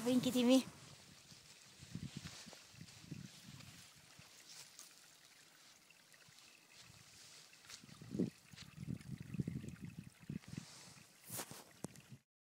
vem aqui de mim